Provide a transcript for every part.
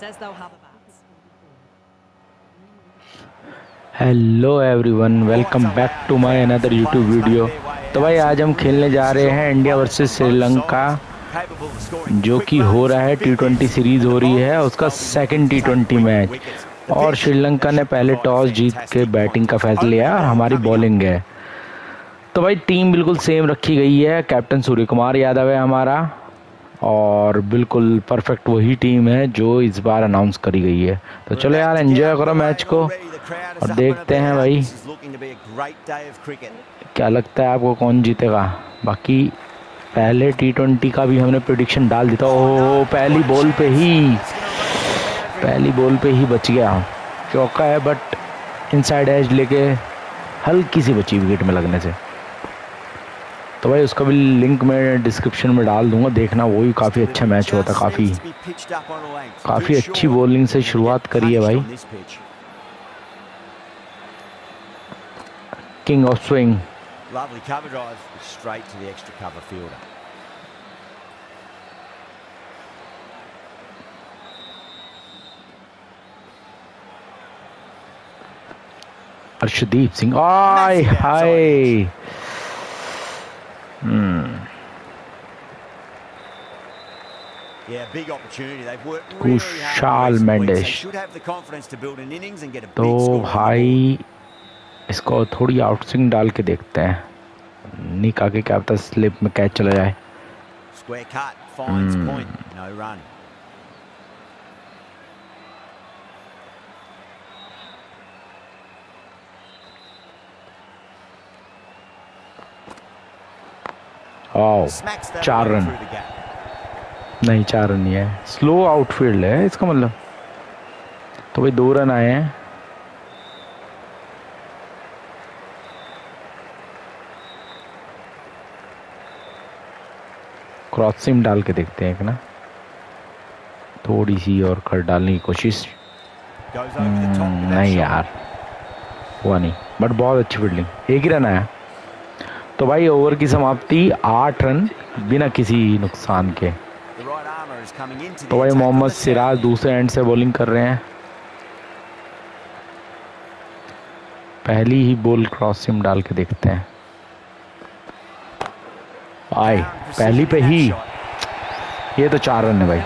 Says they'll have a. Hello everyone welcome back to my another YouTube video तो भाई आज हम खेलने जा रहे हैं इंडिया वर्सेस श्रीलंका जो कि हो रहा है टी ट्वेंटी सीरीज़ हो रही है उसका सेकंड टी ट्वेंटी मैच और श्रीलंका ने पहले टॉस जीत के बैटिंग का फैसला लिया और हमारी बॉलिंग है। तो भाई टीम बिल्कुल सेम रखी गई है। कैप्टन सूर्य कुमार यादव है हमारा। और बिल्कुल परफेक्ट वही टीम है जो इस बार अनाउंस करी गई है। तो चलो यार एंजॉय करो मैच को और देखते हैं भाई। क्या लगता है आपको कौन जीतेगा? बाकी पहले टी ट्वेंटी का भी हमने प्रिडिक्शन डाल दिया ओह, पहली बॉल पे ही, पहली बॉल पे ही बच गया। चौका है बट इनसाइड एज लेके हल्की सी बची विकेट में लगने से। तो भाई उसका भी लिंक मैं डिस्क्रिप्शन में डाल दूँगा देखना वो भी काफ़ी अच्छा मैच हुआ था काफ़ी काफ़ी अच्छी बॉलिंग से शुरुआत करी है भाई। King of swing Lovely cover drive straight to the extra cover fielder. Arshdeep Singh आय हाय। हम्म get a तो भाई इसको थोड़ी आउट डाल के देखते हैं निक आगे क्या पता स्लिप में कैच चला जाए ball. Square cut finds Hmm. point. No run. आओ Smacks that चार रन. नहीं चार रन नहीं है। स्लो आउटफील्ड है इसका मतलब। तो भाई दो रन आए हैं। क्रॉस सिम डाल के देखते हैं एक ना। थोड़ी सी और कर डालने की कोशिश। That नहीं यार। हुआ नहीं। बट बहुत अच्छी फील्डिंग एक ही रन आया। तो भाई ओवर की समाप्ति आठ रन बिना किसी नुकसान के। तो भाई मोहम्मद सिराज दूसरे एंड से बॉलिंग कर रहे हैं। पहली ही बॉल क्रॉस सिम डाल के देखते हैं। आए पहली पे ही। ये तो चार रन है भाई.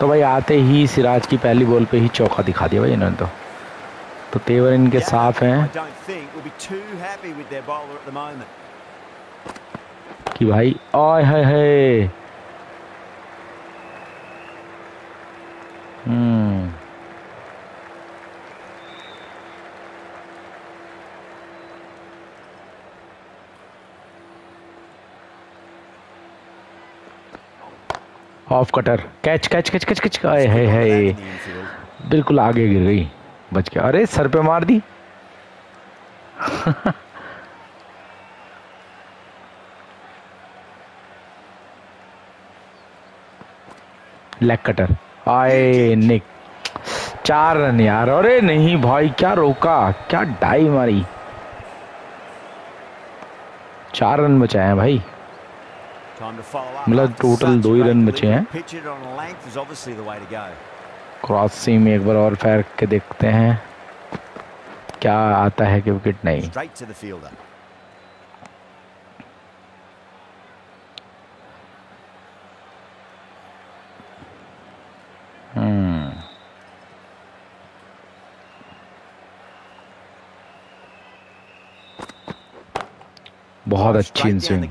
तो भाई आते ही सिराज की पहली बॉल पे ही चौका दिखा दिया भाई इन्होंने तो। तो तेवर इनके साफ़ हैं। कि भाई ओए है है off cutter catch catch catch catch catch आए है है हम्म। बिल्कुल आगे गिर गई। बच गया। अरे सर पे मार दी। लेग कटर आए निक। चार रन यार। अरे नहीं भाई क्या रोका? क्या डाई मारी। चार रन बचाए हैं भाई। मतलब टोटल दो ही रन बचे हैं। क्रॉस में एक बार और फेर के देखते हैं। क्या आता है कि विकेट नहीं? Hmm. बहुत अच्छी इनसिंग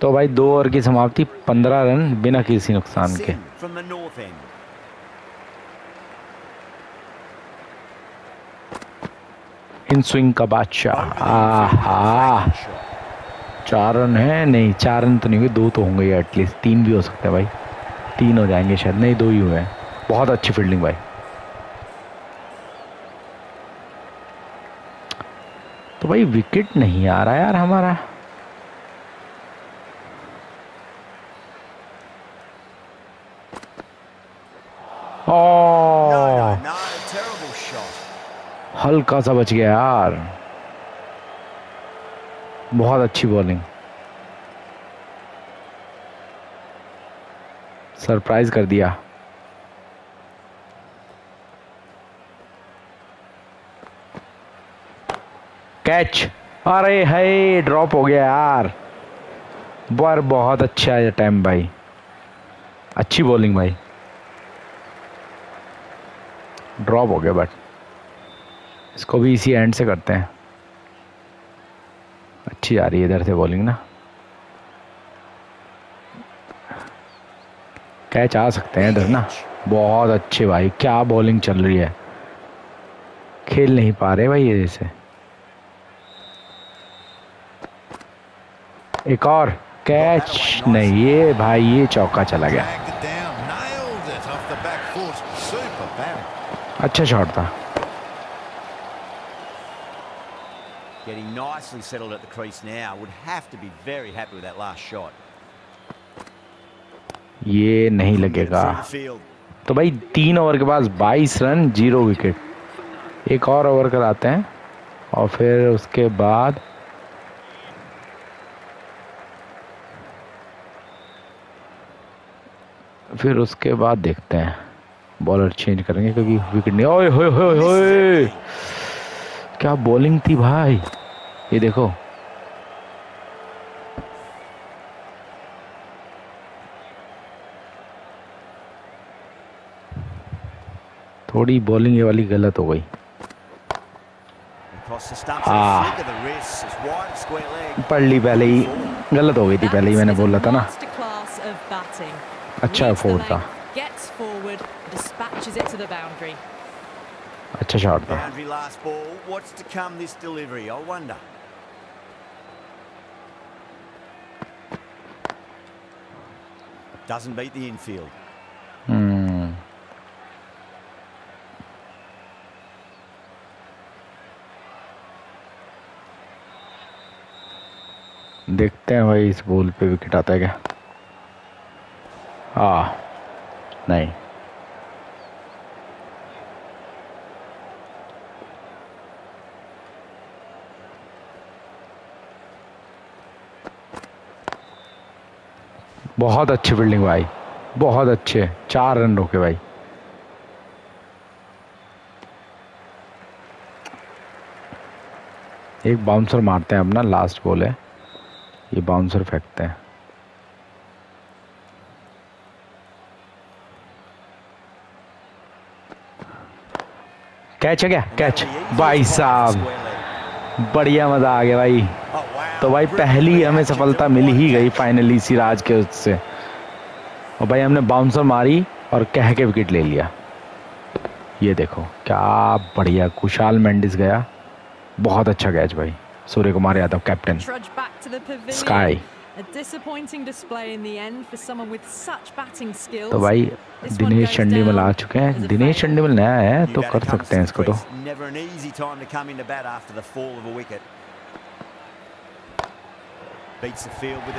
तो भाई दो ओवर की समाप्ति पंद्रह रन बिना किसी नुकसान के। इन स्विंग का बादशाह। आहा. चार रन है? नहीं चार रन तो नहीं हुए, दो तो होंगे एटलीस्ट तीन भी हो सकते हैं भाई। तीन हो जाएँगे शायद। नहीं, दो ही हुए हैं। बहुत अच्छी फील्डिंग भाई। तो भाई विकेट नहीं आ रहा यार हमारा No, ओ no, no, terrible shot. हल्का सा बच गया यार। बहुत अच्छी बॉलिंग सरप्राइज़ कर दिया। कैच अरे है ड्रॉप हो गया यार। बार बहुत अच्छा है टाइम भाई। अच्छी बॉलिंग भाई। ड्रॉप हो गया बट इसको भी इसी एंड से करते हैं। अच्छी आ रही है इधर से बॉलिंग ना। कैच आ सकते हैं इधर ना। बहुत अच्छे भाई क्या बॉलिंग चल रही है। खेल नहीं पा रहे भाई ये जैसे एक और कैच नहीं ये भाई ये चौका चला गया। अच्छा शॉट था Getting nicely settled at the crease now. Would have to be very happy with that last shot. ये नहीं लगेगा। तो भाई तीन ओवर के बाद 22 रन ज़ीरो विकेट एक और ओवर कराते हैं और फिर उसके बाद फिर उसके बाद देखते हैं। बॉलर चेंज करेंगे क्योंकि विकेट नहीं। ओए होए होए होए। क्या बॉलिंग थी भाई? ये देखो। थोड़ी बॉलिंग ये वाली गलत हो गई। हाँ। पढ़ ली पहले ही। गलत हो गई थी पहले ही मैंने बोला था ना। अच्छा फोर था। अच्छा शॉट था। Doesn't beat the infield. Hmm. देखते हैं भाई इस बॉल पे विकेट आता है क्या हाँ नहीं बहुत अच्छी फील्डिंग भाई। बहुत अच्छे चार रन रोके भाई। एक बाउंसर मारते हैं अपना लास्ट बॉल है। ये बाउंसर फेंकते हैं। कैच है क्या? कैच भाई साहब बढ़िया मज़ा आ गया भाई। तो भाई पहली हमें सफलता मिल ही गई फाइनली सिराज के उससे। और भाई हमने बाउंसर मारी और कह के विकेट ले लिया। ये देखो क्या बढ़िया कुशाल मेंडिस गया। बहुत अच्छा कैच भाई सूर्य कुमार यादव कैप्टन स्काई तो भाई दिनेश चंडीमल आ चुके हैं। दिनेश चंडीमल नया है तो कर सकते हैं इसको तो।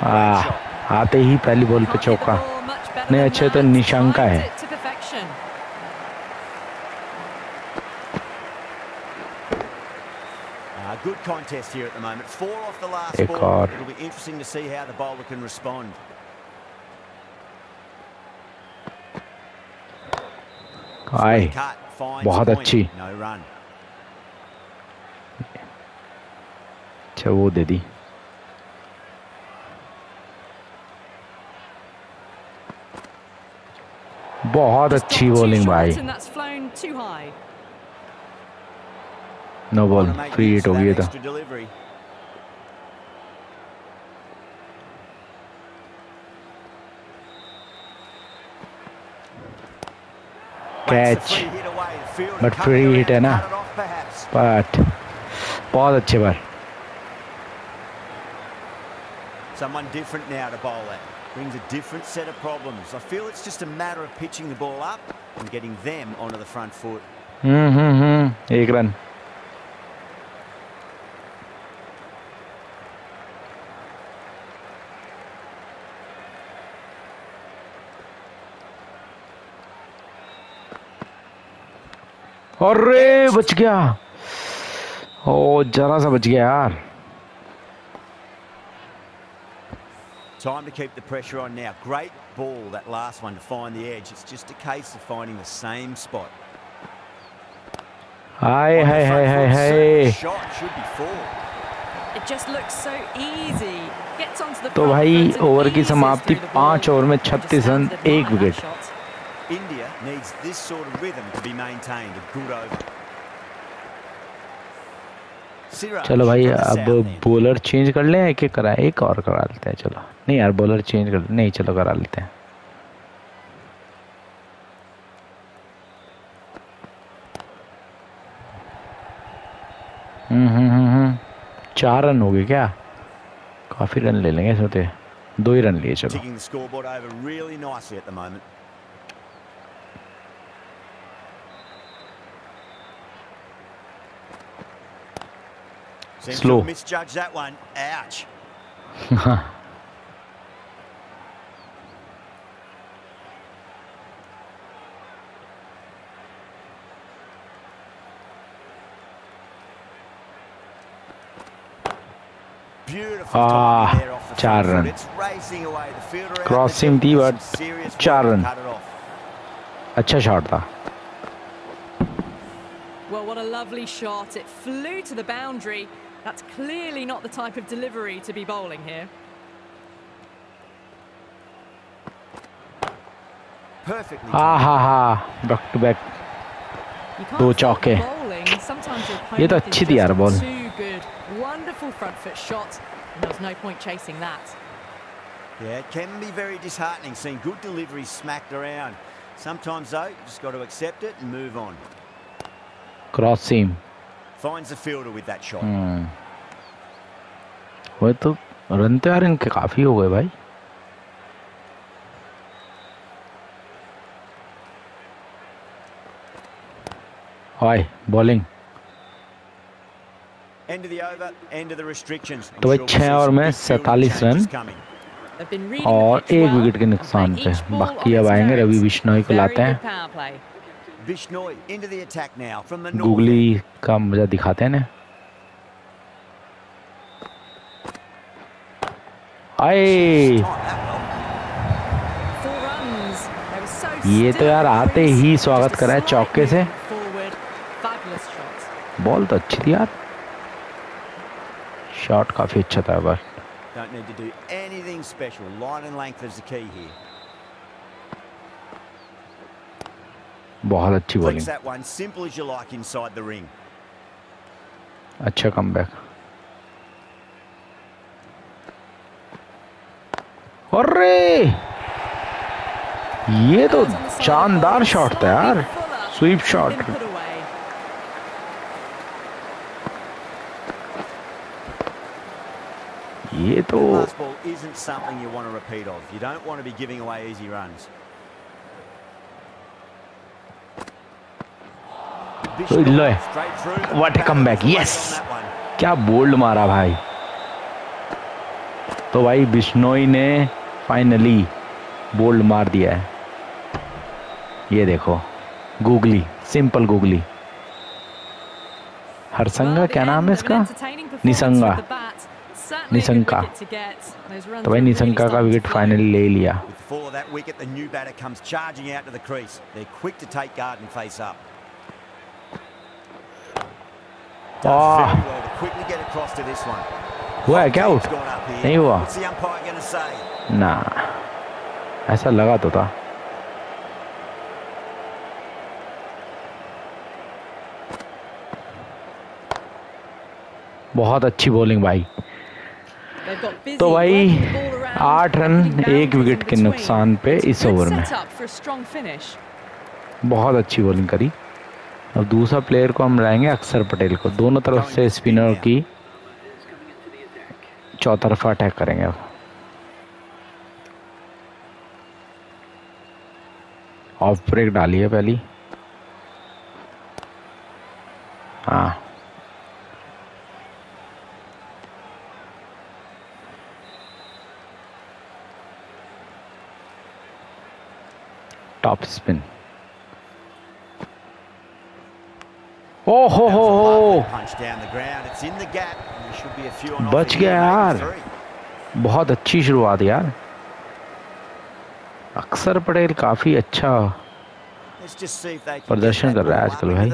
आ, आते ही पहली बॉल पे चौका नहीं अच्छे तो निशंका है good contest here at the moment. Four off the last एक ball. और It'll be interesting to see how the bowler can respond. आए बहुत अच्छी No run. अच्छा वो दे दी बहुत अच्छी बॉलिंग भाई। नो बॉल फ्री हिट हो गई था। कैच बट फ्री हिट है ना? बट बहुत अच्छे बार। Someone different now to bowl it. Brings a different set of problems. I feel it's just a matter of pitching the ball up and getting them onto the front foot. हम्म हम्म हम्म एक run अरे बच गया ओ जरा सा बच गया यार Time to keep the pressure on now. Great ball, that last one, to find the edge. It's just a case of finding the same spot. Hi On the hi hi front hi foot, hi certain Shot should be four. It just looks so easy. Gets onto the तो front भाई foot and over की eases समाप्ति through the पाँच ball. Over में Just 36 run stands admire एक that wicket shot. India needs this sort of rhythm to be maintained. A good over. चलो भाई अब बॉलर चेंज कर लें एक एक कराएँ एक और करा लेते हैं चलो। नहीं यार बॉलर चेंज कर नहीं चलो करा लेते हैं। हम्म हम्म हम्म हम्म। चार रन हो गए क्या? काफ़ी रन ले लेंगे इसमें तो दो ही रन लिए चलो। Seems Slow. to have misjudged that one. Ouch. Beautiful Ah, timing there off the चार front foot. Run. It's racing away. The fielder out Cross there seam थी, doing but some serious चार work to run. cut it off. अच्छा shot था Well, what a lovely shot. It flew to the boundary. That's clearly not the type of delivery to be bowling here. Perfectly हाँ timed. हाँ हाँ back to back You can't दो fault the चौके। bowling. Sometimes your ये तो opponent is अच्छी थी यार just ball. Too good. Wonderful front foot shot. And there was no point chasing that. Yeah, it can be very disheartening seeing good deliveries smacked around. Sometimes, though, you just got to accept it and move on. Cross seam finds the fielder with that shot. हम्म। वो तो run तो यार इनके काफ़ी हो गए भाई। हाय bowling End of the over, end of the restrictions. तो भाई छह और में सैतालीस रन। और एक विकेट के नुकसान पे। बाकी अब आएँगे रवि बिश्नोई को लाते हैं। Bishnoi into the attack now from the. Googly का मज़ा दिखाते हैं ना आए ये तो यार आते ही स्वागत करा है चौके से. बॉल तो अच्छी थी यार शॉट काफ़ी अच्छा था पर Don't need to do anything special. Line and length is the key here. बहुत अच्छी Flicks bowling that one simple as you बहुत अच्छी बॉलिंग अच्छा कम बैक और ये तो शानदार शॉट था यार। स्वीप शॉट ये तो Battles away Yes. on that one. क्या बोल्ड मारा भाई तो भाई बिश्नोई ने फाइनली बोल्ड मार दिया है ये देखो गूगली सिंपल गूगली हरसंगा क्या नाम है इसका निसंगा निसंका। तो भाई निसंका का विकेट. फाइनली ले लिया Ah. very well to quickly get across to this one. है up here. नहीं हुआ the umpire going say? ना ऐसा लगा तो था बहुत अच्छी बॉलिंग भाई तो भाई आठ रन एक विकेट के नुकसान पे इस ओवर में a. बहुत अच्छी बॉलिंग करी और दूसरा प्लेयर को हम लाएँगे अक्षर पटेल को। दोनों तरफ़ से स्पिनर की चौतरफा अटैक करेंगे। अब ऑफ़ ब्रेक डाली है पहली। हाँ। टॉप स्पिन ओ हो That हो was a हो lovely punch down the ground. It's in the gap. and There should be a few on बच गया यार। बहुत अच्छी शुरुआत यार। अक्सर पटेल काफ़ी अच्छा प्रदर्शन कर रहा है आजकल भाई।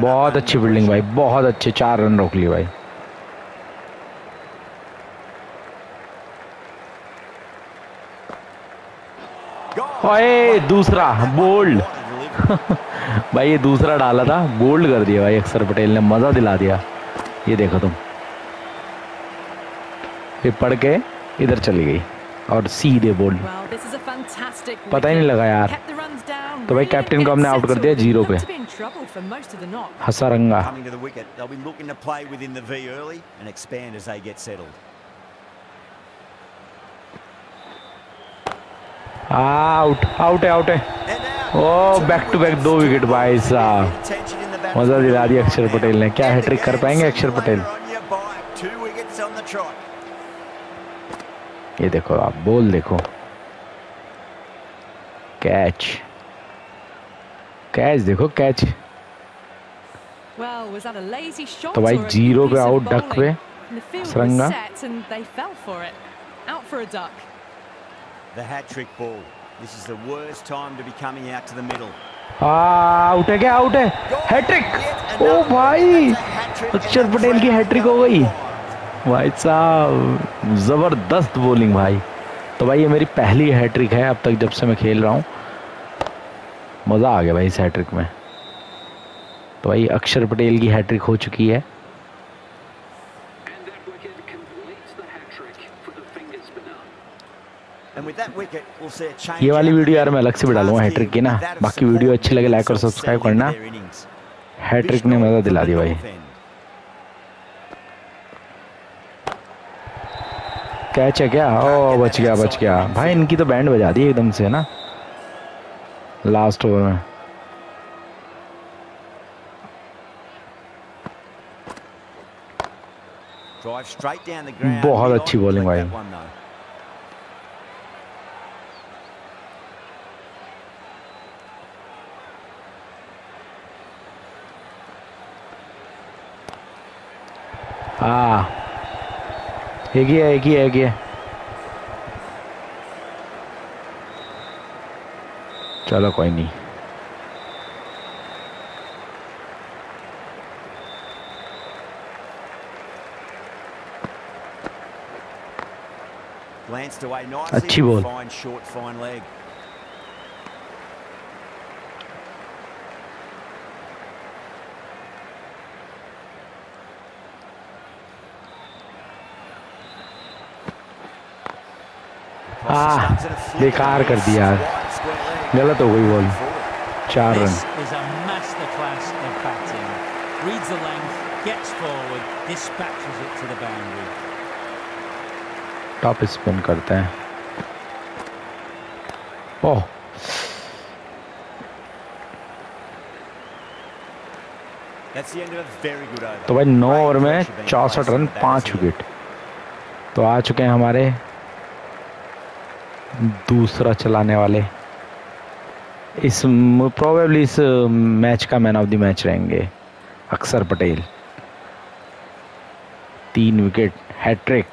बहुत अच्छी बिल्डिंग भाई। बहुत अच्छे चार रन रोक लिए भाई। ओए दूसरा बोल्ड भाई ये दूसरा डाला था बोल्ड कर दिया भाई अक्षर पटेल ने मज़ा दिला दिया। ये देखो तुम। फिर पढ़ के इधर चली गई और सीधे बोल्ड पता ही नहीं लगा यार। तो भाई कैप्टन को हमने आउट कर दिया ज़ीरो पे। हसारंगा। आउट आउट है आउट है। ओ बैक टू बैक दो विकेट भाई साहब। मज़ा दिला दिया अक्षर पटेल ने। क्या हैट्रिक कर पाएँगे अक्षर पटेल? ये देखो आप बोल देखो। कैच कैच देखो कैच तो भाई ज़ीरो पे आउट डक पे। Saranga. The hat trick ball. This is the worst time to be coming out to the middle. Out है क्या? आउट है। हैट्रिक ओ भाई! अक्षर पटेल की हैट्रिक हो गई। भाई साहब ज़बरदस्त बॉलिंग भाई। तो भाई ये मेरी पहली हैट्रिक है अब तक जब से मैं खेल रहा हूँ। मज़ा आ गया भाई इस हैट्रिक में। तो भाई अक्षर पटेल की हैट्रिक हो चुकी है। ये वाली वीडियो यार मैं अलग से भी डालूँगा हैट्रिक की ना। बाकी वीडियो अच्छी लगे लाइक और सब्सक्राइब करना। हैट्रिक ने मज़ा दिला दी भाई। कैच है क्या ओ बच गया बच गया। भाई इनकी तो बैंड बजा दी एकदम से ना। लास्ट ओवर में। बहुत अच्छी बॉलिंग भाई। है एक ही है चलो कोई नहीं। अच्छी बॉल हाँ बेकार कर दिया गलत हो गई बॉल चार रन। टॉप स्पिन करते हैं। ओह तो भाई नौ ओवर में चौसठ रन पाँच विकेट तो आ चुके हैं हमारे दूसरा चलाने वाले। इस प्रोबेबली इस मैच का मैन ऑफ़ द मैच रहेंगे। अक्सर पटेल। तीन विकेट हैट्रिक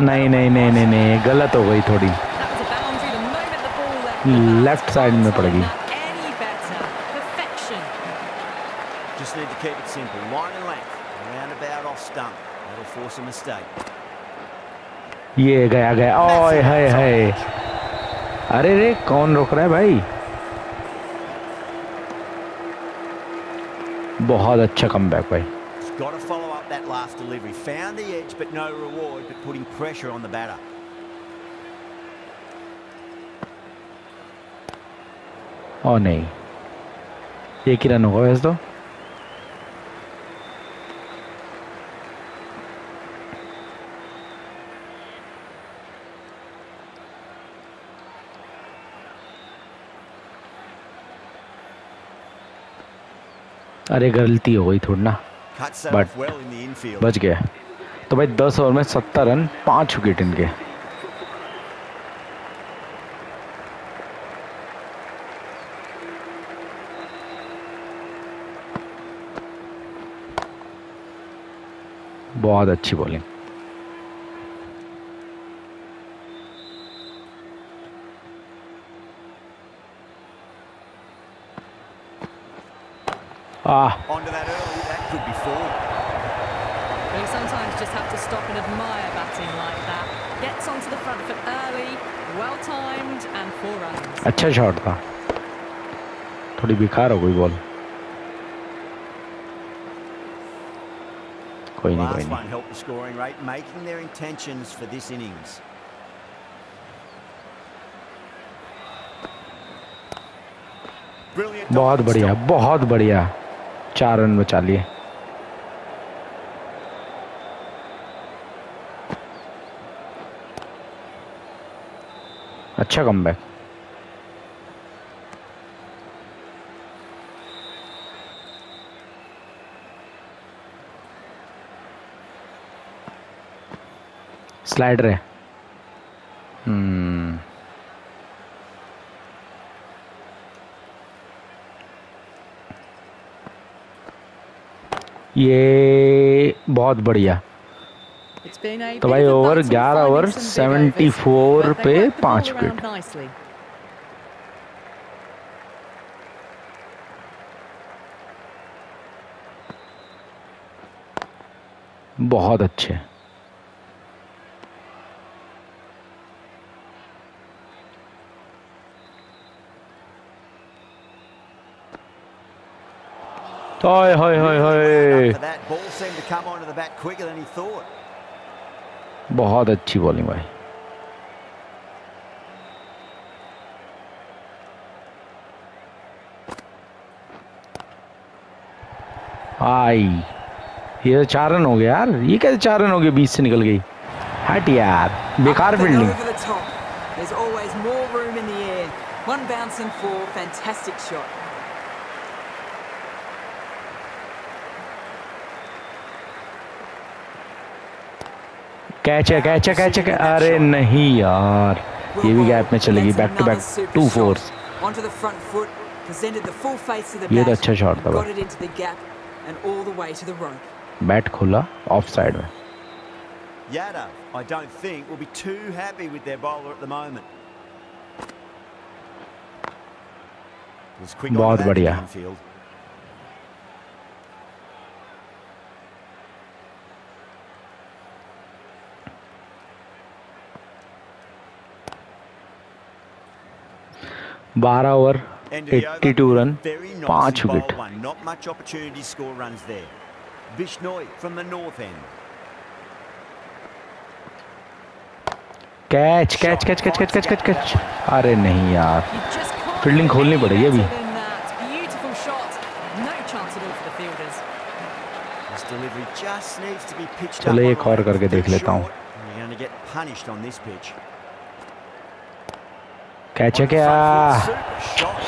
नहीं नहीं नहीं नहीं नहीं गलत हो गई थोड़ी। लेफ़्ट साइड में पड़ गई। ये गया गया। ओए हाय हाय। अरे रे कौन रोक रहा है भाई? बहुत अच्छा कम भाई। Got to follow up that last delivery. Found the edge, but no reward, but putting pressure on the batter. ओ नहीं एक ही रन होगा वैसे तो अरे गलती हो गई थोड़ी ना बट बच गया। तो भाई दस ओवर में सत्तर रन पाँच विकेट इनके बहुत अच्छी बॉलिंग आ could be four. But you sometimes just have to stop and admire batting like that. Gets onto the front foot early, well timed, and four runs. अच्छा शॉट था थोड़ी बेकार हो गई बॉल कोई नहीं कोई Last नहीं one helped the scoring rate, making their intentions for this innings. Brilliant. बहुत diving बढ़िया stop. बहुत बढ़िया चार रन बचा लिए अच्छा कम बैक। स्लाइडर है। हम्म। ये बहुत बढ़िया। तो भाई ओवर 11 ओवर 74 पे पाँच विकेट बहुत अच्छे। हाय हाय हाय हाय बहुत अच्छी बॉलिंग भाई आई ये तो चार रन हो गया यार ये कैसे चार रन हो गए बीस से निकल गई हट यार बेकार fielding. There's always more room in the air. One bounce and four. Fantastic shot. Catch है कैच है कैच है अरे नहीं यार ये भी गैप में चलेगी back to back two fours the ये तो अच्छा शॉट था. बैट खोला ऑफ़ साइड में Yadav, I don't think, will be too happy with their bowler at the moment. Was quick बहुत बढ़िया। infield. बारह over End of the over. 82 run Very nice पाँच and bold wicket one. Not much opportunity to score 12 over 82 run पाँच wicket catch catch catch catch catch catch catch catch अरे नहीं यार। Fielding खोलनी पड़ेगी अभी। चलो एक और करके देख लेता हूँ। है good ball.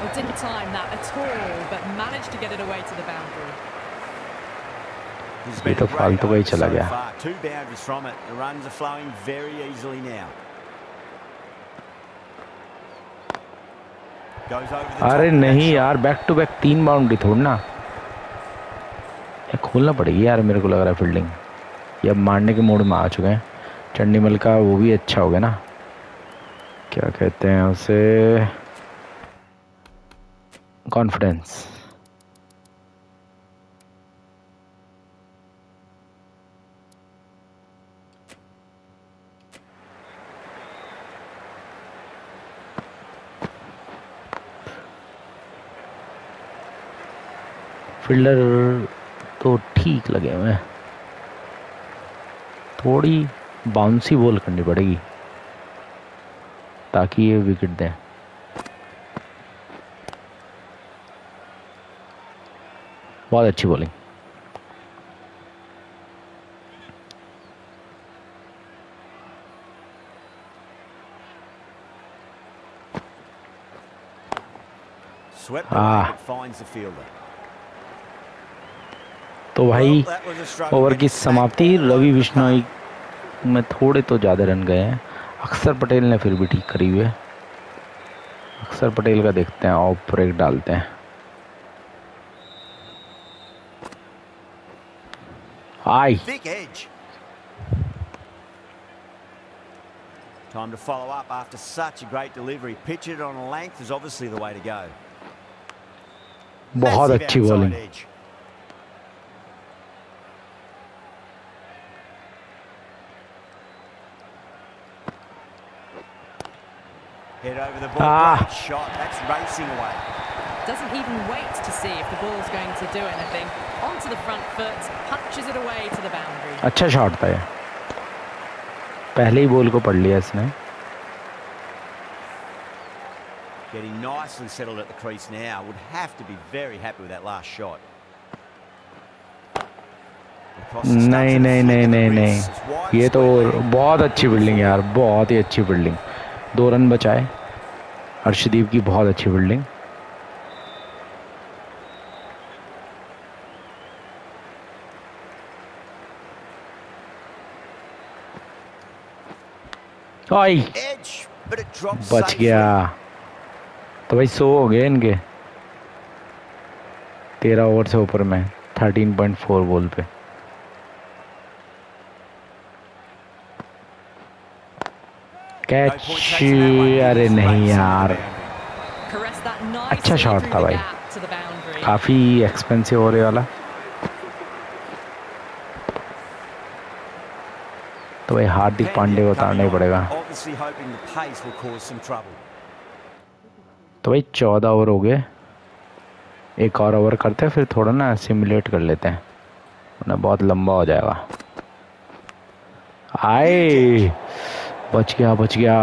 Well, didn't time that at all, but managed to get it away to the boundary. He's ये been तो a great फालतू का ही चला so गया। far. Two boundaries from it. The runs are flowing very easily now. अरे नहीं यार back to back तीन बाउंड्री थोड़ना ये खोलना पड़ेगी यार मेरे को लग रहा है फील्डिंग ये अब मारने के मोड में आ चुके हैं चंडीमल का वो भी अच्छा हो गया ना क्या कहते हैं उसे? कॉन्फिडेंस फील्डर तो ठीक लगे हुए थोड़ी बाउंसी बॉल करनी पड़ेगी। ताकि ये विकेट दें। बहुत अच्छी बॉलिंग Ah. तो भाई ओवर की समाप्ति रवि बिश्नोई में थोड़े तो ज़्यादा रन गए हैं। अक्सर पटेल ने फिर भी ठीक करी हुई है अक्सर पटेल का देखते हैं ऑफ़ ब्रेक डालते हैं आई Time to follow up after such a great delivery. Pitch it on length is obviously the way to go. बहुत अच्छी bowling Head over the ball. Ah. Great shot. That's racing away. Doesn't even wait to see if the ball's going to do anything. Onto the front foot, punches it away to the boundary. अच्छा shot था ये पहले ही ball को पढ़ लिया इसने Getting nicely settled at the crease now. Would have to be very happy with that last shot. नहीं नहीं नहीं नहीं नहीं ये तो बहुत अच्छी बिल्डिंग यार बहुत ही अच्छी बिल्डिंग दो रन बचाए हर्षदीप की बहुत अच्छी बिल्डिंग बच गया। तो भाई सो हो गए इनके। तेरह ओवर से ऊपर में थर्टीन पॉइंट फोर बॉल पे। कैच अरे नहीं यार। अच्छा शॉट था भाई। काफ़ी एक्सपेंसिव हो रहे वाला। तो भाई हार्दिक पांडे को उतारना ही पड़ेगा। तो भाई चौदह ओवर हो गए। एक और ओवर करते हैं फिर थोड़ा ना सिमुलेट कर लेते हैं। उन्हें बहुत लंबा हो जाएगा। आए। बच गया बच गया।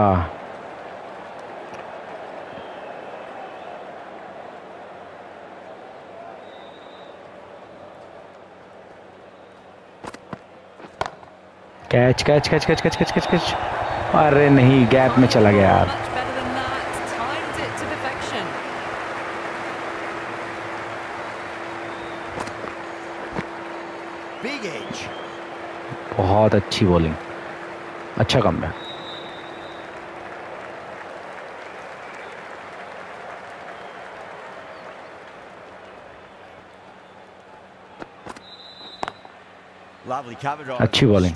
Catch catch catch catch catch catch catch. Catch अरे नहीं गैप में चला गया यार। बहुत अच्छी बॉलिंग अच्छा कम है अच्छी बॉलिंग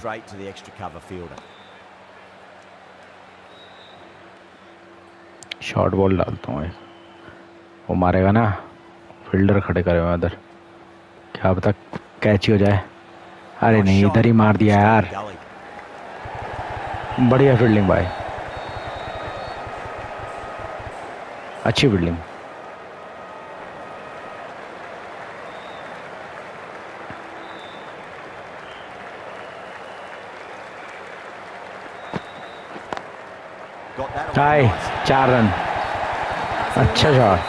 शॉर्ट बॉल डालता हूँ वो मारेगा ना। फील्डर खड़े करे हुए उधर क्या पता कैच ही हो जाए। अरे नहीं इधर ही मार दिया यार। बढ़िया फील्डिंग भाई। अच्छी फील्डिंग हाय चार रन। अच्छा शॉट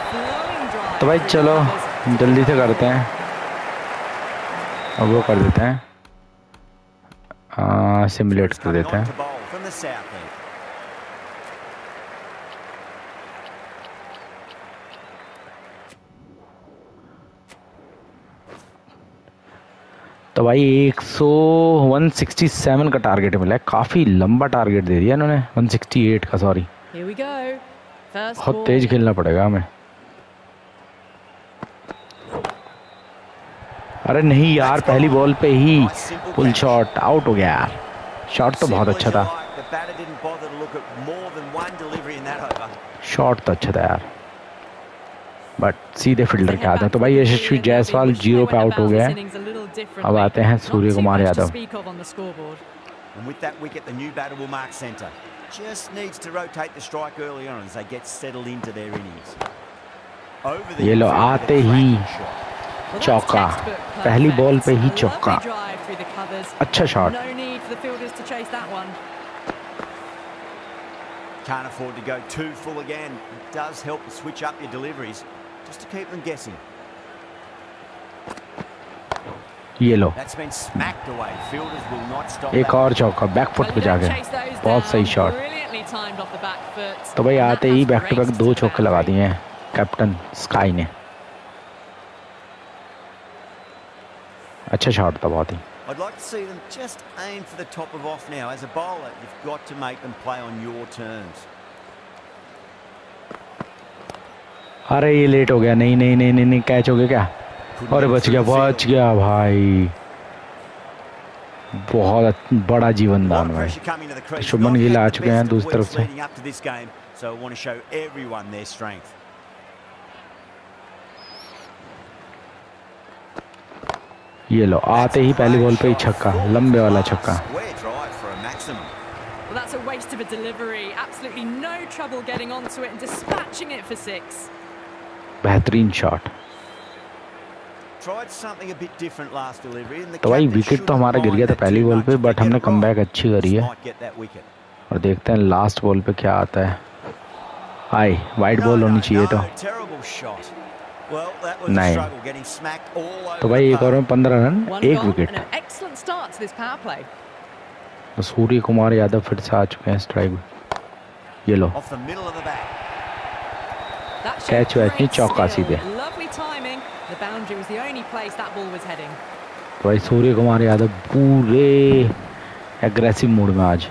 तो भाई चलो, जल्दी से करते हैं। अब वो कर देते हैं। सिमुलेट कर देते हैं। तो भाई 100 167 का टारगेट मिला है। काफ़ी लंबा टारगेट दे दिया इन्होंने। 168 का सॉरी बहुत तेज खेलना पड़ेगा हमें। अरे नहीं यार पहली बॉल पे ही फुल शॉट आउट हो गया यार। शॉट तो बहुत अच्छा था। शॉट तो अच्छा था यार। बट सीधे फील्डर के आते हैं तो भाई यशस्वी जायसवाल ज़ीरो पे आउट हो गया है। अब आते हैं सूर्य Kumar Yadav. And with that wicket, the new batter will mark centre. Just needs to rotate the strike early on as they get settled into their innings. ये लो आते ही चौका पहली बॉल पे ही चौका अच्छा shot Can't afford to go too full again. It does help to switch up your deliveries just to keep them guessing. ये लो एक और चौका बैक फुट पे जाके। बहुत सही शॉट तो भाई आते ही बैक टू बैक दो चौके लगा दिए हैं कैप्टन स्काई ने। अच्छा शॉट था बहुत ही। I'd like to see them just aim for the top of off now. As a bowler, you've got to make them play on your terms. अरे ये लेट हो गया। नहीं नहीं नहीं नहीं, नहीं कैच हो गया क्या? अरे बच गया बच गया भाई बहुत बड़ा जीवन दान भाई. शुभमन गिल आ चुके हैं दूसरी तरफ़ से. ये लो आते ही पहली बॉल पे ही छक्का लंबे वाला छक्का. Well, that's a waste of a delivery. Absolutely no trouble getting onto it and dispatching it for six. बेहतरीन shot Tried something a bit different last delivery, and the तो भाई विकेट तो हमारा गिर गया था पहली बॉल पे बट हमने कम अच्छी करी है। और देखते हैं लास्ट बॉल पे क्या आता है। आई वाइट बॉल होनी चाहिए तो। नहीं। तो भाई एक और में पंद्रह रन एक विकेट तो सूर्य कुमार यादव फिर से आ चुके हैं स्ट्राइक ये लो। कैच वैच नहीं चौका सीधे The boundary was the only place that ball was heading. तो भाई सूर्य कुमार यादव पूरे एग्रेसिव मूड में आज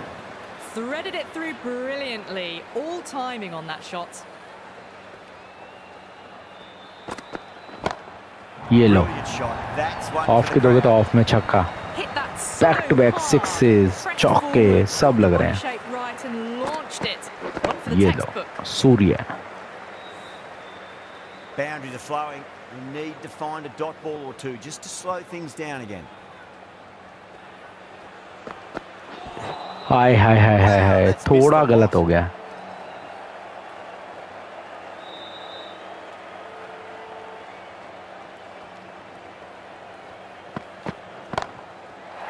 Threaded it through brilliantly. All timing on that shot. ये लो ऑफ़ के दोगे तो ऑफ़ में छक्का to back sixes, Pressed चौके, सब लग रहे हैं। ये लो. सूर्य Boundaries are flowing. We need to find a dot ball or two just to slow things down again. हाय हाय हाय हाय हाय थोड़ा गलत हो गया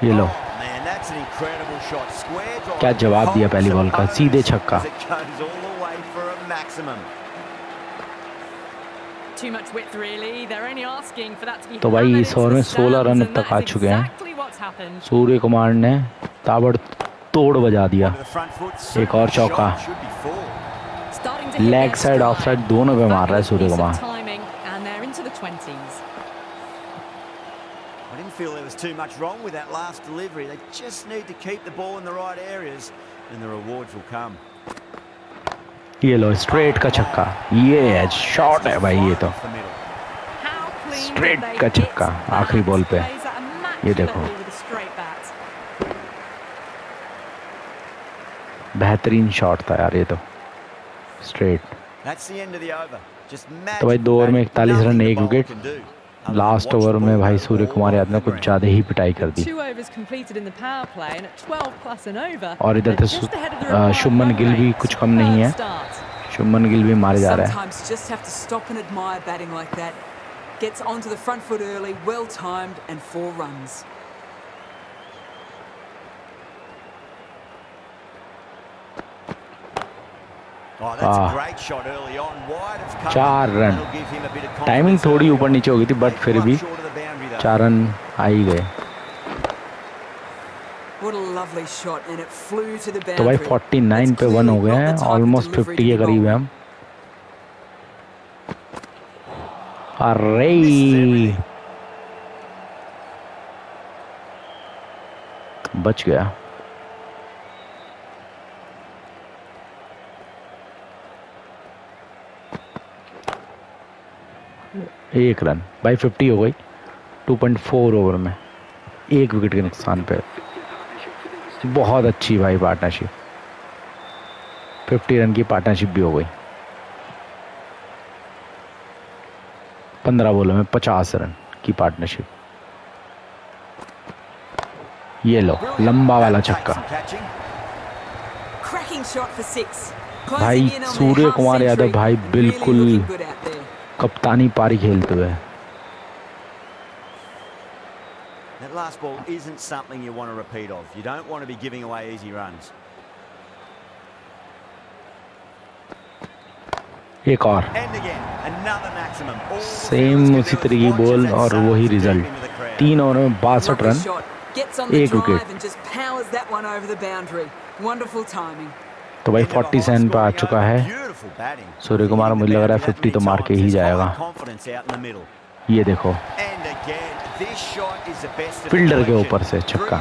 ये लो Oh. क्या जवाब दिया पहली बॉल का? सीधे छक्का। तो भाई इस ओवर में 16 रन अब तक आ चुके हैं। सूर्य कुमार ने ताबड़ तोड़ बजा दिया. एक और चौका। लेग साइड ऑफ़ साइड दोनों पे मार रहा है Surya Kumar timing, and they're into the 20s. I didn't feel there was too much wrong with that last delivery. They just need to keep the ball in the right areas, and the rewards will come. ये लो straight का छक्का। ये shot है भाई ये तो। Straight का छक्का आखिरी बॉल पे। ये देखो। बेहतरीन शॉट था यार ये तो। स्ट्रेट तो भाई दो ओवर में इकतालीस रन एक विकेट लास्ट ओवर में भाई सूर्य कुमार यादव ने कुछ ज़्यादा ही पिटाई कर दी। और इधर तो से शुभमन गिल भी कुछ कम नहीं है। शुभमन गिल भी मारे जा रहा है। चार रन टाइमिंग थोड़ी ऊपर नीचे हो गई थी बट फिर भी चार रन आ ही गए। तो भाई 49 पे वन हो गए हैं ऑलमोस्ट 50 के करीब हैं हम। अरे! बच गया। एक रन भाई 50 हो गई। 2.4 ओवर में। एक विकेट के नुकसान पे। बहुत अच्छी भाई पार्टनरशिप 50 रन की पार्टनरशिप भी हो गई। 15 बॉलों में 50 रन की पार्टनरशिप ये लो लंबा वाला छक्का. भाई, सूर्य कुमार यादव. भाई बिल्कुल- कप्तानी पारी खेलते हुए That last ball isn't something you want to repeat of. You don't want to be giving away easy runs. एक और And again, another maximum. All the same उसी can do तरह is की watch बॉल और वही result. तीन over में बासठ रन एक विकेट। तो भाई 40 सेवन पे आ चुका है। सूर्य कुमार मुझे लग रहा है 50 तो मार के ही जाएगा। ये देखो। फील्डर के ऊपर से छक्का।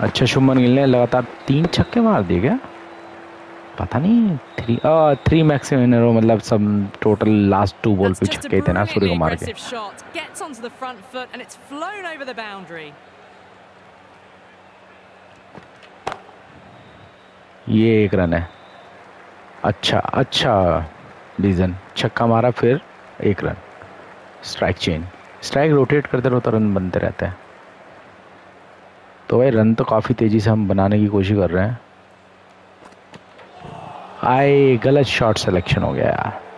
अच्छा शुभमन गिल ने लगातार तीन छक्के मार दिए क्या? पता नहीं थ्री आ, थ्री मैक्सिमम इन मतलब सब टोटल लास्ट टू बॉल पे छक्के थे ना सूर्य कुमार के। ये एक रन है। अच्छा अच्छा डिजन छक्का मारा फिर एक run. Strike change strike rotate करते रहो तो रन बनते रहते हैं। तो भाई, रन तो काफ़ी तेज़ी से हम बनाने की कोशिश कर रहे हैं। आए, गलत शॉट सिलेक्शन हो गया यार।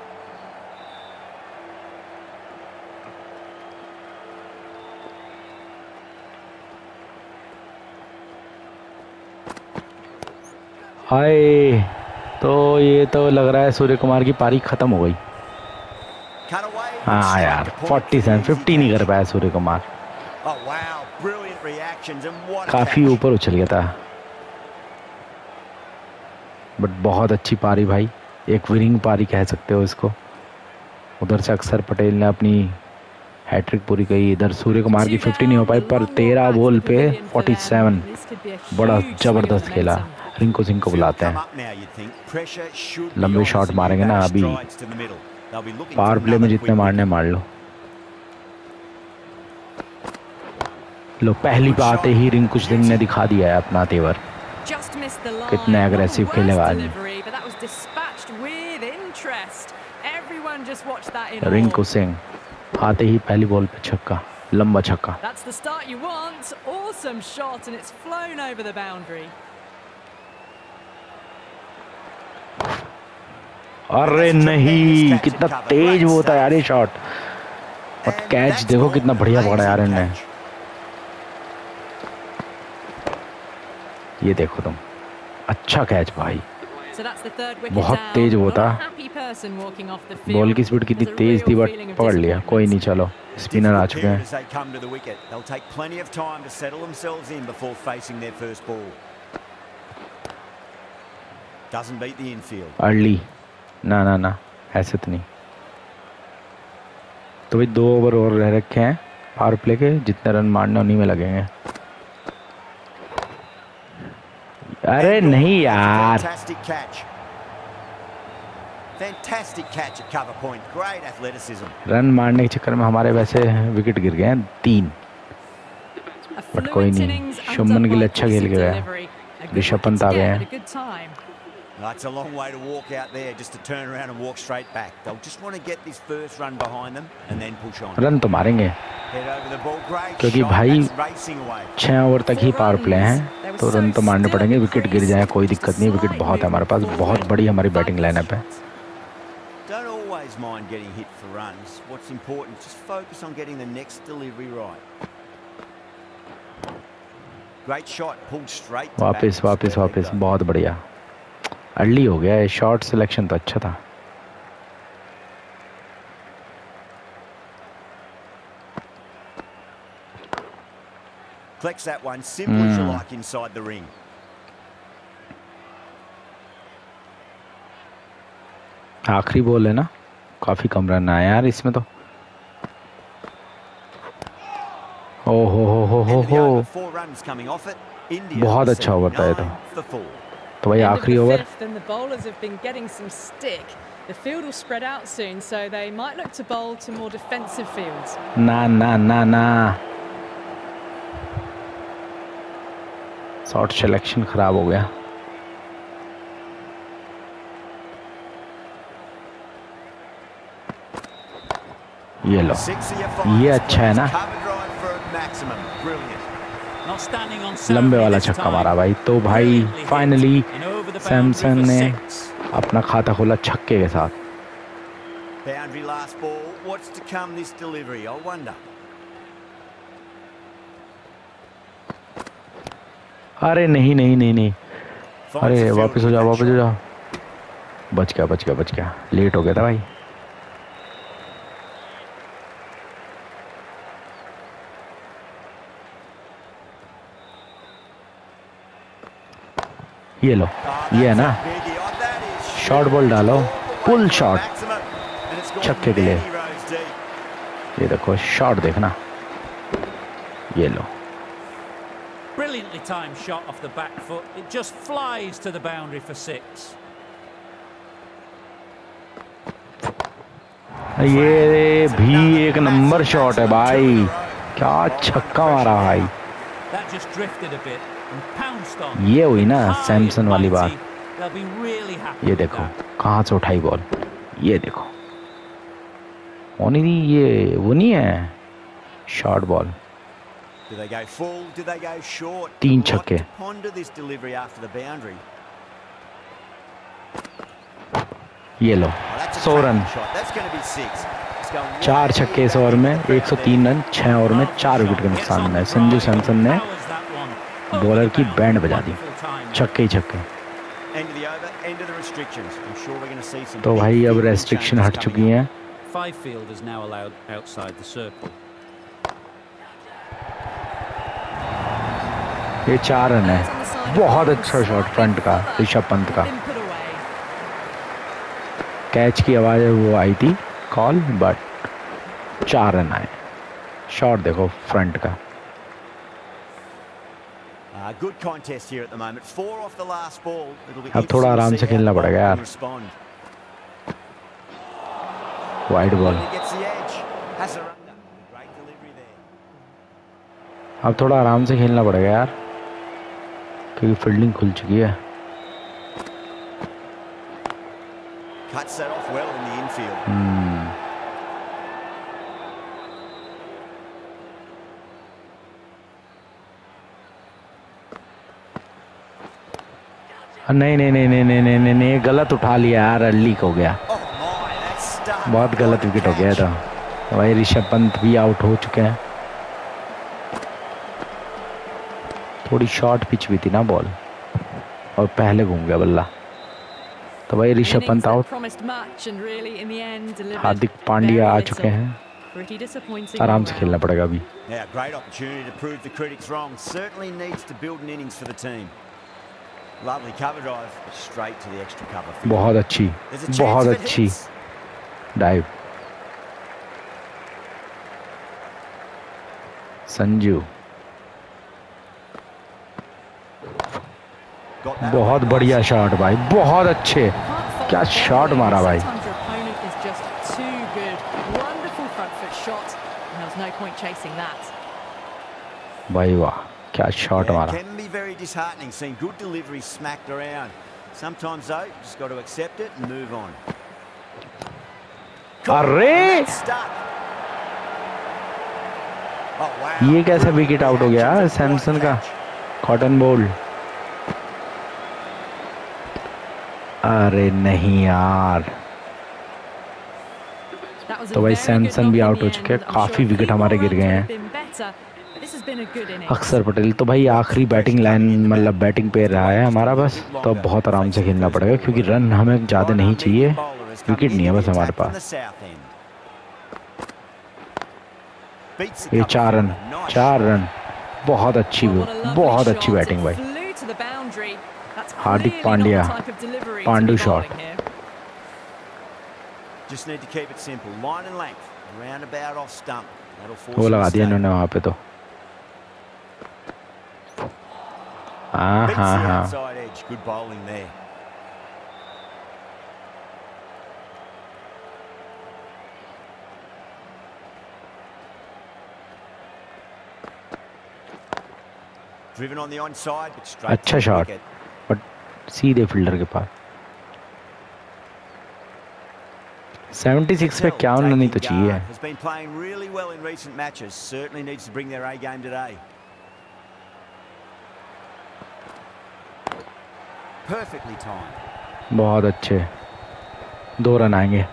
आए तो ये तो लग रहा है सूर्य कुमार की पारी खत्म हो गई। हाँ यार फोर्टी सेवन फिफ्टी नहीं कर पाया सूर्य कुमार काफ़ी ऊपर उछल गया था। बट बहुत अच्छी पारी भाई एक विनिंग पारी कह सकते हो इसको। उधर से अक्षर पटेल ने अपनी हैट्रिक पूरी कही इधर सूर्य कुमार की 50 नहीं हो पाई पर तेरह बॉल पे 47 बड़ा ज़बरदस्त खेला। रिंकू सिंह को बुलाते हैं। लंबे शॉट मारेंगे ना अभी पावर प्ले में जितने मारने मार लो। लो पहली बात ही रिंकू सिंह ने दिखा दिया है अपना तेवर। कितने अग्रेसिव खेले रिंकू सिंह आते ही पहली बॉल पे छक्का लंबा छक्का। अरे नहीं कितना तेज वो था यार ये शॉट और कैच देखो कितना बढ़िया पकड़ा यार इनने। ये देखो तुम। अच्छा कैच भाई। बहुत तेज वो था। बॉल की स्पीड कितनी तेज थी बट पकड़ लिया। कोई नहीं चलो। स्पिनर आ चुके हैं। Doesn't beat the infield. Early ना ना ना ऐसे तो नहीं तो भाई दो ओवर और रह रखे हैं पावर प्ले के जितने रन मारने उन्हीं में लगेंगे अरे नहीं यार Fantastic catch. Fantastic catch at cover point. Great athleticism. Run मारने के चक्कर में हमारे वैसे विकेट गिर गए हैं तीन But कोई नहीं, शुभमन गिल अच्छा खेल के गया। ऋषभ पंत आ गए हैं। A. That's a long way to walk out there just to turn around and walk straight back. They'll just want to get this first run behind them and then push on. Run तो मारेंगे the ball. Great क्योंकि भाई छः over तक ही power play हैं तो run तो मारने पड़ेंगे विकेट गिर जाए कोई दिक्कत नहीं विकेट बहुत है हमारे पास बहुत बड़ी हमारी बैटिंग लाइनअप है always mind getting hit for runs. What's important, just focus on getting the next delivery right. Great shot, pulled straight. वापस वापस वापस बहुत बढ़िया अर्ली हो गया शॉर्ट सिलेक्शन तो अच्छा था। hmm. आखिरी बोल है ना? काफ़ी कम रन आया यार इसमें तो। ओ हो हो हो हो हो। बहुत अच्छा ओवर था ये तो। 79 for four. तो भाई End of आखिरी the over fifth and the bowlers have been getting some stick. The field will spread out soon, so they might look to bowl to more defensive fields. ना ना ना ना short selection खराब हो गया ये लो Six of your ये five अच्छा है ना लंबे वाला छक्का मारा भाई। तो भाई फाइनली सैमसन ने अपना खाता खोला छक्के के साथ। अरे नहीं नहीं नहीं नहीं। अरे वापस हो जाओ वापस हो जाओ बच गया बच गया बच गया। लेट हो गया था भाई। ये लो Oh, ये है ना. Oh, ball huge. डालो. Shot. maximum. छक्के के लिए. ये देखो शॉट देखना ये लो Brilliantly timed shot off the back foot. It just flies to the boundary for six. ये भी एक नंबर शॉट है भाई क्या छक्का मारा भाई ये हुई ना सैमसन वाली बात। ये देखो कहाँ से उठाई बॉल ये देखो। ओनली ये वो नहीं है। शॉर्ट बॉल तीन छक्के। ये लो सौ रन। चार छक्के इस ओवर में 103 रन छः ओवर में चार विकेट के नुकसान में। संजू सैमसन ने बॉलर की बैंड बजा दी। छक्के ही छक्के। तो भाई अब रेस्ट्रिक्शन हट चुकी हैं। ये चार रन है। बहुत अच्छा शॉट फ्रंट का ऋषभ पंत का। कैच की आवाज़ वो आई थी कॉल बट चार रन आए। शॉट देखो फ्रंट का। Good contest here at the moment. Four off the last ball. It'll be अब थोड़ा आराम से खेलना पड़ेगा यार। delivery there. अब थोड़ा आराम से खेलना पड़ेगा यार क्योंकि फील्डिंग खुल चुकी है Cuts that off well in the infield. हम्म, नहीं नहीं नहीं नहीं नहीं नहीं नहीं नहीं गलत उठा लिया यार लीक हो गया। बहुत गलत विकेट हो गया था तो। भाई ऋषभ पंत भी आउट हो चुके हैं। थोड़ी शॉर्ट पिच भी थी ना बॉल और पहले घूम गया बल्ला। तो भाई ऋषभ पंत आउट हार्दिक पांड्या आ चुके हैं। आराम से खेलना पड़ेगा अभी। बहुत achi. Bahut achi. Dive. Sanju. बहुत बढ़िया शॉट भाई। बहुत अच्छे। क्या शॉट मारा भाई। भाई वाह। क्या शॉट मारा। Can be very disheartening seeing good delivery smacked around sometimes oh just got to accept it and move on अरे! ये कैसा विकेट आउट हो गया? सैमसन का कॉटन बॉल अरे नहीं यार। तो भाई सैमसन भी आउट हो चुके हैं। काफ़ी विकेट हमारे गिर गए हैं। अक्सर पटेल तो भाई आखिरी बैटिंग लाइन मतलब बैटिंग पे रहा है हमारा बस तो अब बहुत आराम से खेलना पड़ेगा क्योंकि रन हमें ज़्यादा नहीं चाहिए विकेट नहीं है बस हमारे पास। ये चार रन चार रन बहुत अच्छी बहुत अच्छी बैटिंग भाई। हार्दिक पांड्या पांडू शॉट वो लगा दिया इन्होंने वहाँ पे तो। हाँ Beats हाँ the हाँ outside edge. Good bowling there. Driven on the onside, but straight अच्छा wicket. बट सीधे फील्डर के पास 76 पे क्या रन नहीं तो चाहिए Has been playing really well in recent matches. Certainly needs to bring their A game today. बहुत अच्छे। दो रन आएँगे।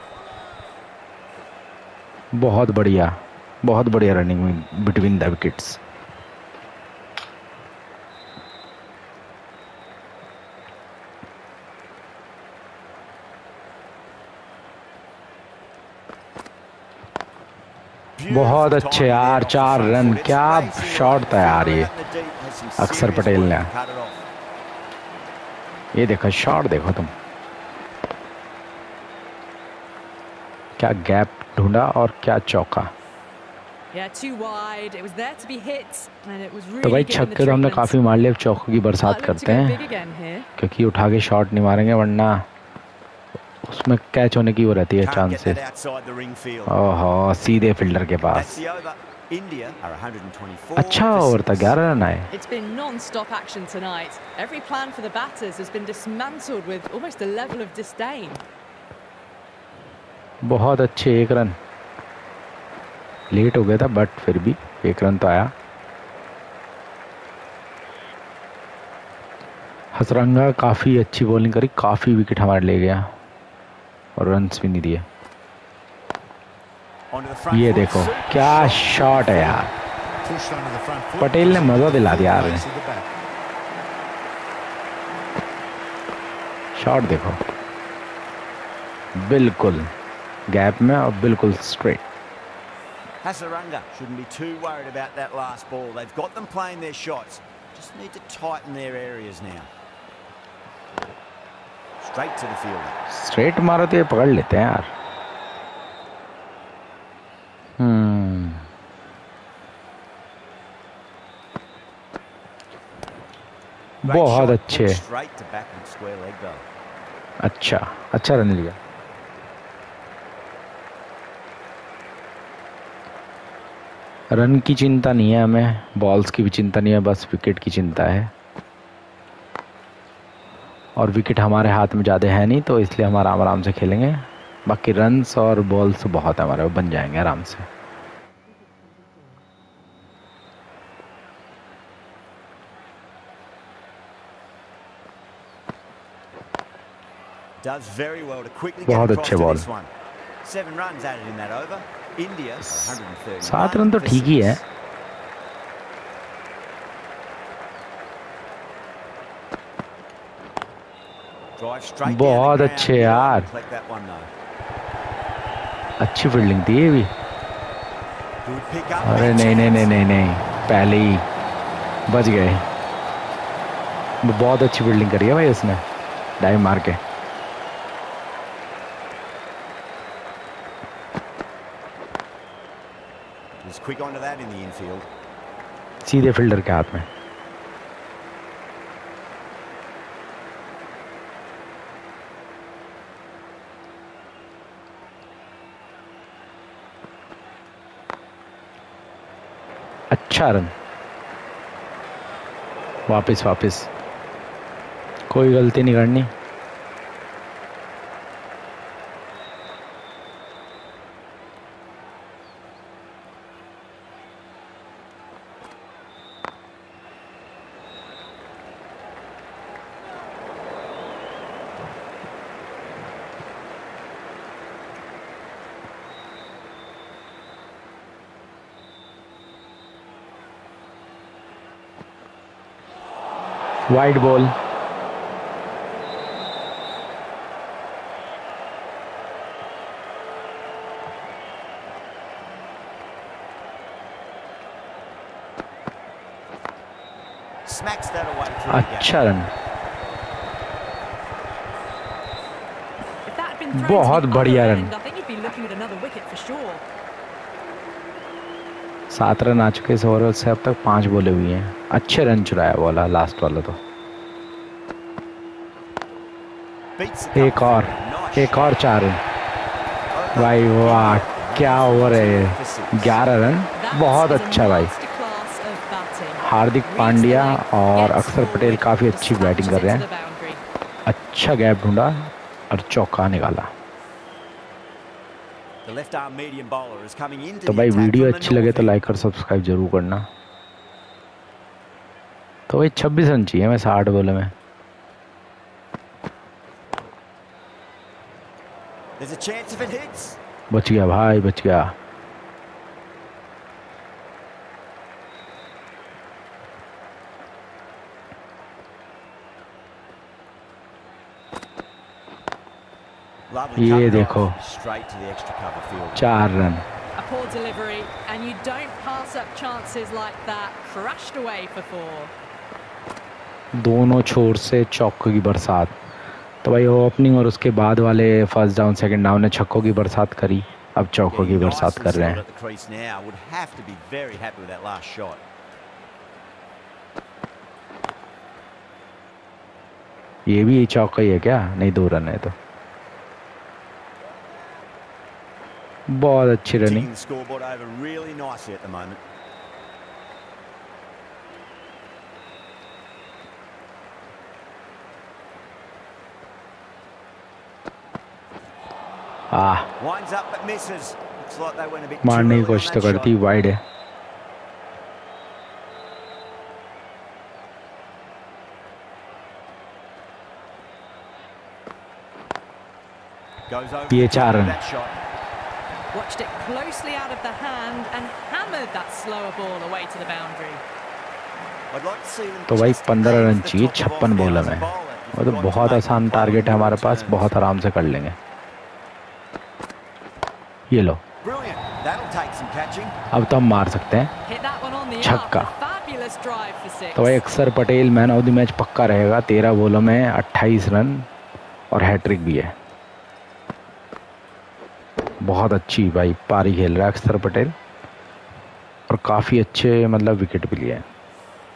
बहुत बढ़िया। बहुत बढ़िया रनिंग बिटवीन द विकेट्स बहुत अच्छे यार चार रन क्या शॉट था यार ये अक्षर पटेल ने। ये देखो शॉट देखो तुम। क्या गैप ढूंढा और क्या चौका। तो भाई छक्के तो हमने काफ़ी मार लिए चौकों की बरसात करते हैं। क्योंकि उठा के शॉट नहीं मारेंगे वरना उसमें कैच होने की वो रहती है चांसेस ओहो सीधे फील्डर के पास। अच्छा ओवर था 11 रन आए It's been non-stop action tonight. Every plan for the batters has been dismantled with almost a level of disdain. बहुत अच्छे एक रन लेट हो गया था बट फिर भी एक रन तो आया हसरंगा काफ़ी अच्छी बॉलिंग करी काफ़ी विकेट हमारे ले गया और रन्स भी नहीं दिए ये देखो क्या शॉट है यार पटेल ने मज़ा दिला दिया यार शॉट देखो बिल्कुल गैप में और बिल्कुल straight Hasaranga shouldn't be too worried about that last ball. They've got them playing their shots. Just need to tighten their areas now. Straight to the fielder. Straight मारो तो ये पकड़ लेते हैं यार हम्म। बहुत अच्छे। अच्छा अच्छा रन लिया। रन की चिंता नहीं है हमें बॉल्स की भी चिंता नहीं है बस विकेट की चिंता है। और विकेट हमारे हाथ में ज़्यादा है नहीं तो इसलिए हम आराम आराम से खेलेंगे। बाकी रन्स और बॉल्स बहुत हमारे बन जाएँगे आराम से Does very well to quickly get across this one. Seven runs added in that over. India 130. सात रन तो ठीक ही है बहुत अच्छे यार अच्छी फील्डिंग थी ये भी अरे नहीं नहीं नहीं नहीं नहीं पहले ही बच गए। बहुत अच्छी फील्डिंग करी है भाई उसने डाइव मार के। सीधे फील्डर के हाथ में। अच्छा रन वापस वापस। कोई गलती नहीं करनी। वाइड बॉल अच्छा रन बहुत बढ़िया रन सात रन आ चुके इस ओवर से अब तक पाँच बोले हुई हैं। अच्छे रन चुराया वाला लास्ट वाला तो। एक और एक और चार रन। भाई वाह, क्या ओवर है ग्यारह रन, बहुत अच्छा भाई। हार्दिक पांड्या और अक्षर पटेल काफ़ी अच्छी बैटिंग कर रहे हैं। अच्छा गैप ढूंढा और चौका निकाला। तो भाई वीडियो अच्छी लगे तो लाइक और सब्सक्राइब ज़रूर करना। तो भाई छब्बीस रन चाहिए मैं साठ बोले में। बच गया भाई बच गया। ये देखो चार run A poor delivery, and you don't pass up chances like that. Crashed away for four. दोनों छोर से चौक की बरसात। तो भाई ओपनिंग और उसके बाद वाले फ़र्स्ट डाउन सेकंड डाउन ने छक्कों की बरसात करी। अब चौकों की बरसात कर रहे हैं। ये भी चौका ही है क्या? नहीं दो रन है तो। बहुत अच्छी रनिंग मारने की कोशिश तो करती वाइड है। ये चार run. Watched it closely out of the hand and hammered that slower ball away to the boundary. तो भाई पंद्रह रन चाहिए छप्पन बॉल में। वो तो बहुत आसान टारगेट है हमारे पास बहुत आराम से कर लेंगे। ये लो। अब तो हम मार सकते हैं। छक्का। तो भाई Axar Patel man of the match पक्का रहेगा। तेरह बॉलों में अट्ठाईस रन और हैट्रिक भी है। बहुत अच्छी भाई पारी खेल रहा है अक्सर पटेल और काफ़ी अच्छे मतलब विकेट भी लिए हैं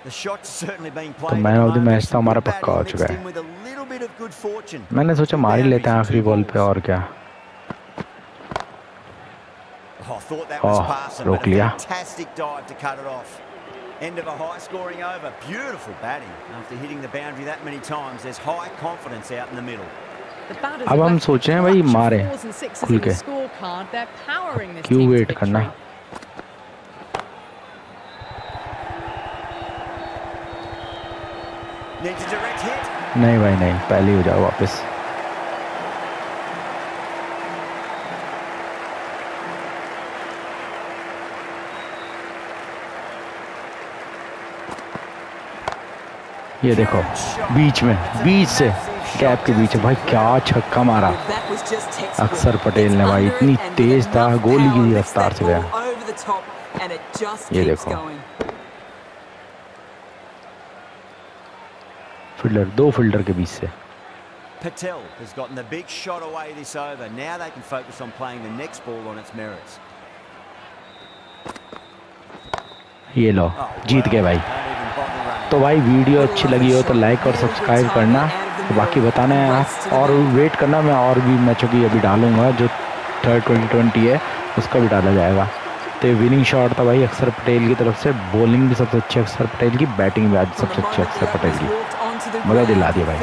तो मैन ऑफ़ द मैच तो हमारा पक्का हो चुका है मैंने सोचा मार ही लेते हैं आखिरी बॉल पे और क्या Oh, रोक लिया End of a high scoring over. Beautiful batting. After hitting the boundary that many times, there's high confidence out in the middle. अब हम सोच रहे हैं भाई मारे खुल के। क्यों वेट करना? नहीं भाई नहीं पहले हो जाओ वापस। ये देखो बीच में बीच से। कैप के बीच भाई क्या छक्का मारा। अक्सर पटेल ने भाई इतनी तेज था गोली की रफ्तार से गया। ये देखो। फील्डर दो फील्डर के बीच से। Patel has gotten the big shot away this over. Now they can focus on playing the next ball on its merits. ये लो जीत गए भाई। तो भाई वीडियो अच्छी लगी हो तो लाइक और सब्सक्राइब करना। बाकी बताना है आप, और वेट करना, मैं और भी मैचों की अभी डालूँगा, जो थर्ड ट्वेंटी ट्वेंटी है, उसका भी डाला जाएगा। तो विनिंग शॉट था भाई अक्षर पटेल की तरफ़ से बॉलिंग भी सबसे अच्छी अक्षर पटेल की बैटिंग भी आज सबसे अच्छी अक्षर पटेल की। मज़ा दिला दिया भाई।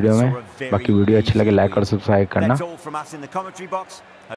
वीडियो में। बाकी वीडियो अच्छी लगे लाइक और सब्सक्राइब करना।